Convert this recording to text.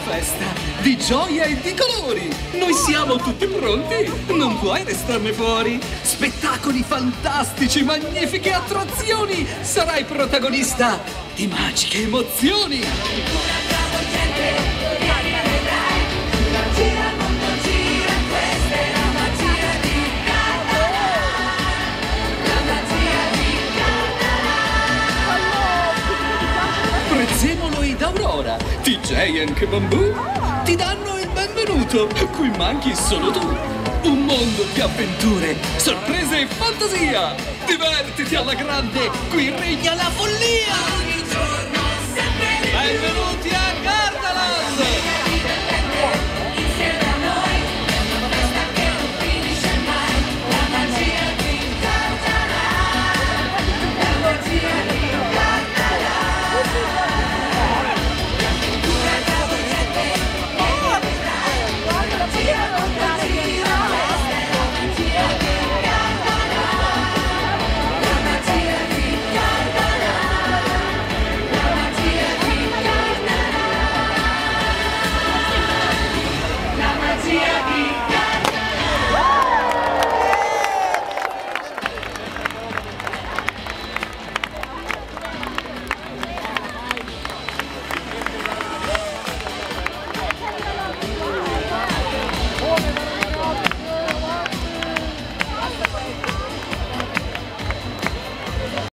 festa di gioia e di colori. Noi siamo tutti pronti, non puoi restarne fuori. Spettacoli fantastici, magnifiche attrazioni. Sarai protagonista di magiche emozioni. Prezzemolo Aurora, DJ Hank Bamboo ti danno il benvenuto. Qui manchi solo tu. Un mondo di avventure, sorprese e fantasia. Divertiti alla grande, qui regna la follia. Ogni giorno sempre benvenuto.